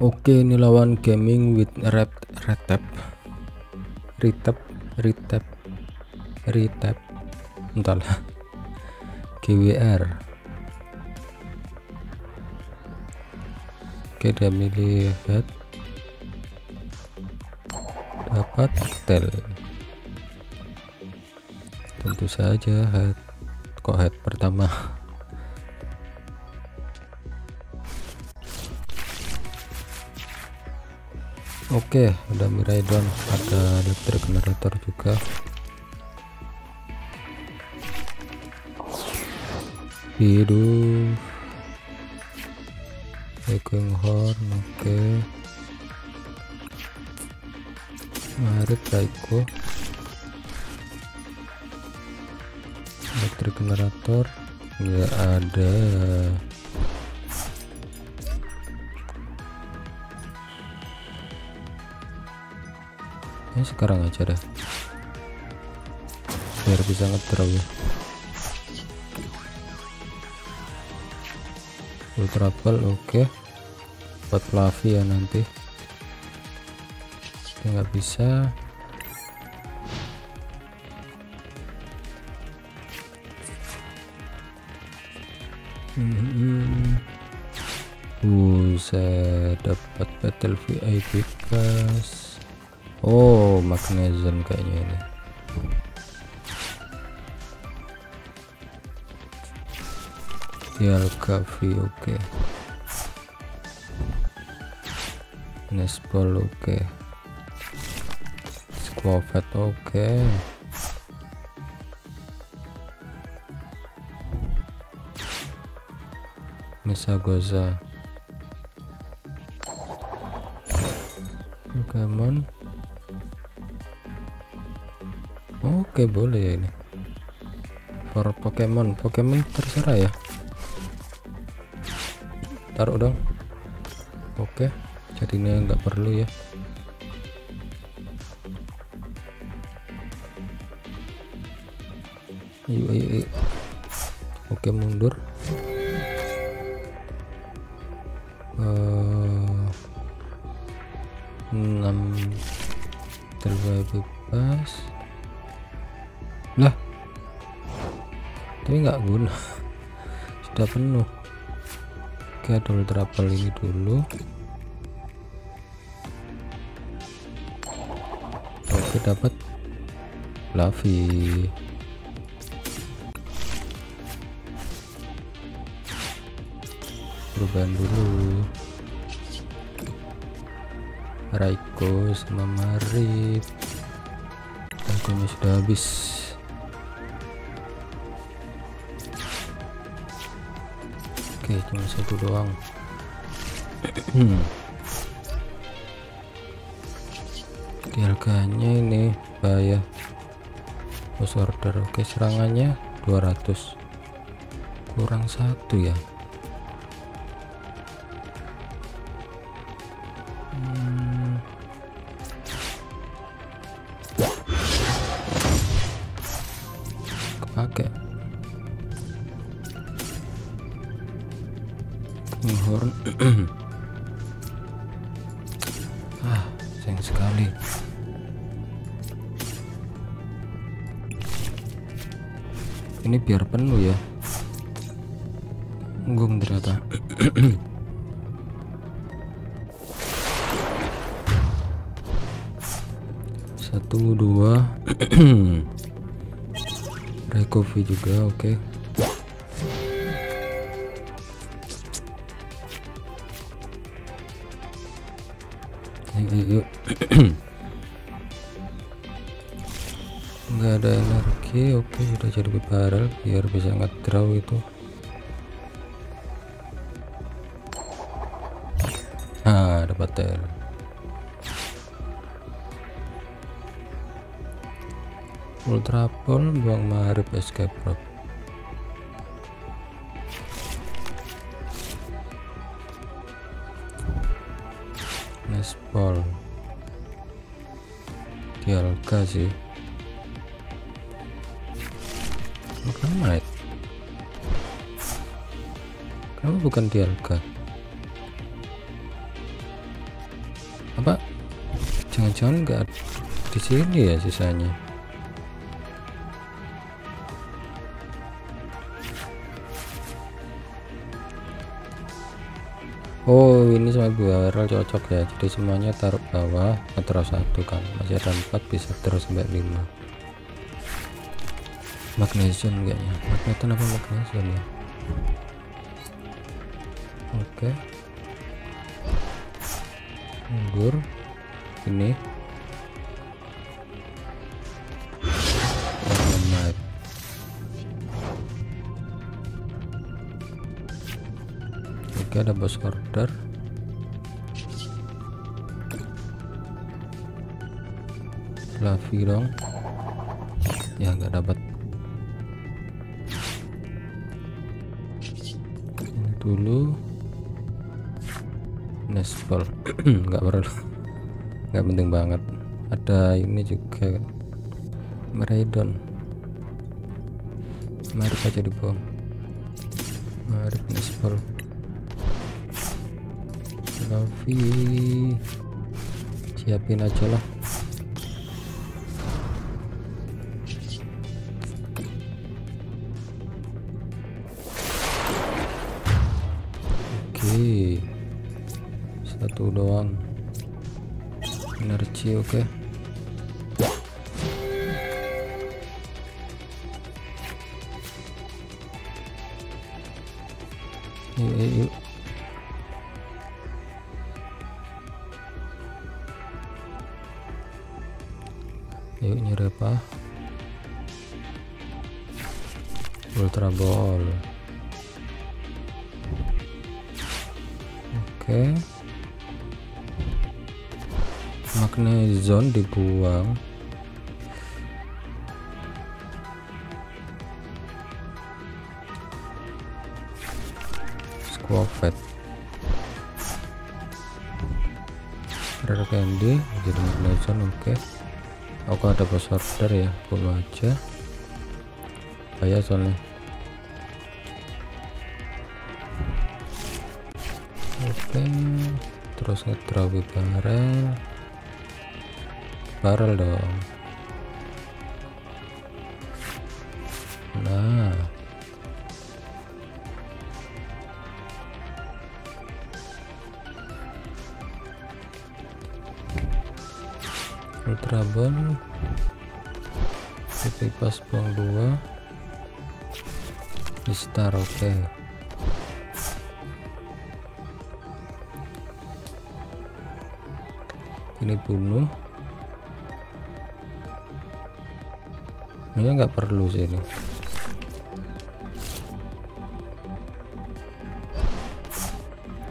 Oke, ini lawan gaming with red retap. Retap, retap, retap. Entahlah. GWR. Oke, dia milih head. Dapat tel. Tentu saja head. Kok head pertama? Oke, udah Miraidon, ada elektrik generator juga. Hidup. Egging horn, oke. Marit Raiko. Elektrik generator nggak ada. Ini sekarang aja dah biar bisa ngedraw ya. Ultra ball oke. Okay. buat fluffy ya nanti. Nggak bisa. Hmm. Buset dapat battle VIP pass Oh magnesium kayaknya ini Dial Gavi oke okay. Nesbol oke okay. Squavet oke okay. Goza Pokemon Oke boleh ya ini. For Pokemon. Pokemon terserah ya. Taruh dong. Oke jadinya nggak perlu ya. Yuk ayo, ayo. oke mundur. Uh, 6 terbaik bebas lah. Tapi nggak guna. Sudah penuh. Oke ada ultra ini dulu. Oke dapat Lavi. Perubahan dulu. Raiko sama Marip Waktunya sudah habis oke cuma satu doang. Harganya ini bahaya post order. Oke serangannya 200 kurang satu ya? Hmm. Horn ah sayang sekali. Ini biar penuh ya. Gung ternyata. Satu dua. Recovery juga oke. okay. Yuk. Nggak ada energi. Oke sudah jadi barrel. Biar bisa ngedraw itu. Nah dapat tel ultra ball buang marip escape rope Dialga sih. Bukan Might kenapa bukan Dialga apa? Jangan-jangan enggak di sini ya sisanya Oh ini sama barrel cocok ya. Jadi semuanya taruh bawah terus satu kan. Masih ada empat bisa terus sampai lima. Magnesium kayaknya. Magneton apa magnesium ya? Oke. Anggur ini oke ada boss order. Fluffy dong ya nggak dapat ini dulu. Nespol nggak perlu. Nggak penting banget. Ada ini juga. Meridon. Mari aja dibom mari Nespol Rafi siapin aja lah. Oke. Satu doang. Energi oke. Yuk yuk, yuk. yuk apa? Ultra ball. Oke. Magnezon dibuang. Squavet rare candy jadi magnezon oke aku ada boss ya bunuh aja. Bahaya soalnya. Oke terus ngedrawi barrel barrel dong. Nah ultra ball pas buang dua. Di star oke. Okay. ini bunuh. Ini nggak perlu sih ini.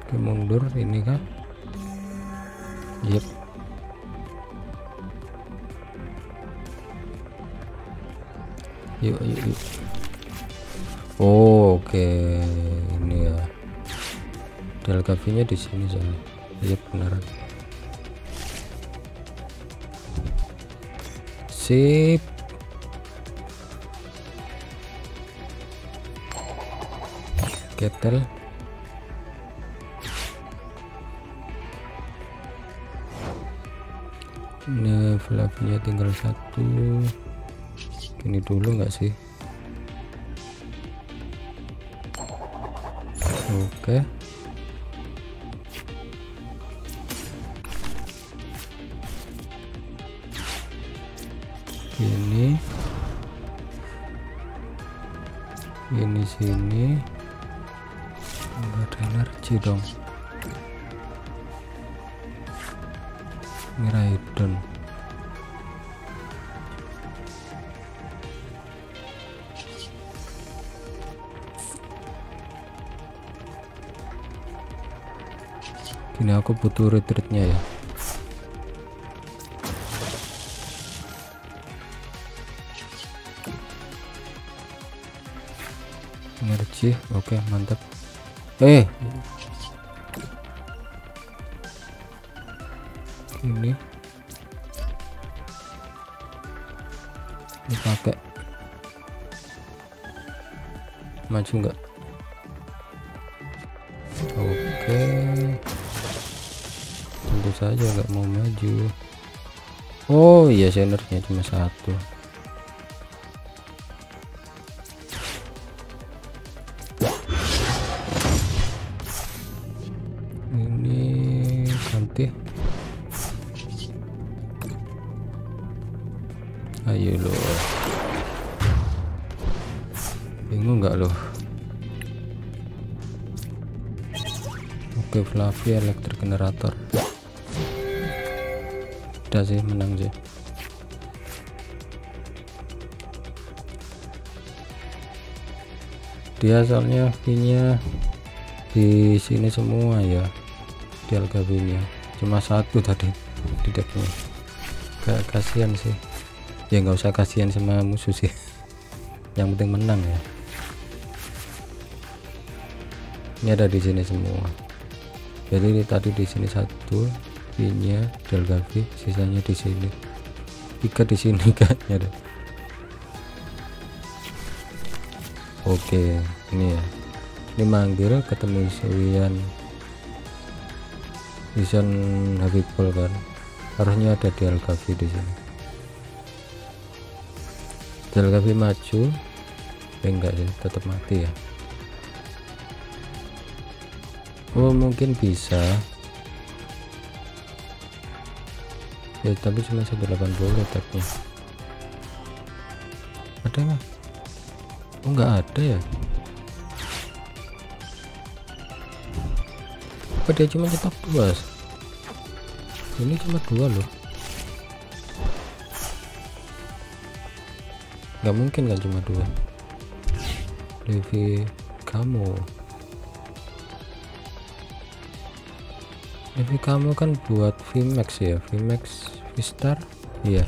Oke mundur ini kah? Yep yuk yuk yuk. Oh, oke. Okay. ini ya. Delgavinya di sini soalnya. Iya beneran sip. Ketel. Ini flapnya tinggal satu ini dulu nggak sih? Oke. Ini. Ini sini. Nggak ada energi dong. Ini ini aku butuh retreatnya ya. Energi oke mantap. Eh! Ini. Dipakai. Maju enggak oke saja nggak mau maju. Oh iya senernya cuma satu. Ini ganti. Ayo lo. Bingung nggak loh oke Fluffy elektrik generator udah sih menang sih. Dia soalnya nya di sini semua ya. Di algabinya cuma satu tadi di decknya gak kasihan sih. Ya nggak usah kasihan sama musuh sih. Yang penting menang ya. Ini ada di sini semua. Jadi tadi di sini satu ininya Delgavi sisanya di sini. Tiga di sini kayaknya deh oke ini ya. Ini manggil ketemu Suwian Vision Habibul kan? Harusnya ada di Algavi di sini. Delgavi maju eh enggak sih tetap mati ya. Oh mungkin bisa ya tapi cuma 180 attacknya ada nggak? Oh nggak ada ya? Apa dia cuma cetak dua ini cuma dua loh. Nggak mungkin kan cuma dua? Levi kamu Levi kamu kan buat VMAX ya? VMAX Vistar iya.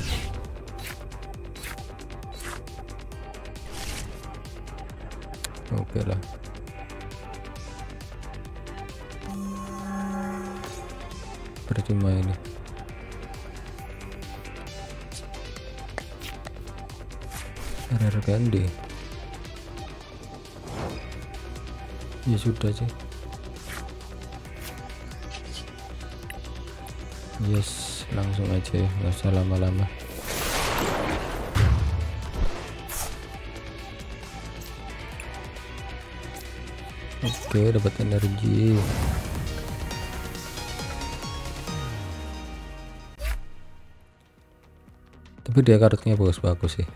Oke okay lah percuma ini. Rare candy. Ya sudah sih yes langsung aja ya nggak usah lama-lama. Oke dapat energi. Tapi dia kartunya bagus-bagus sih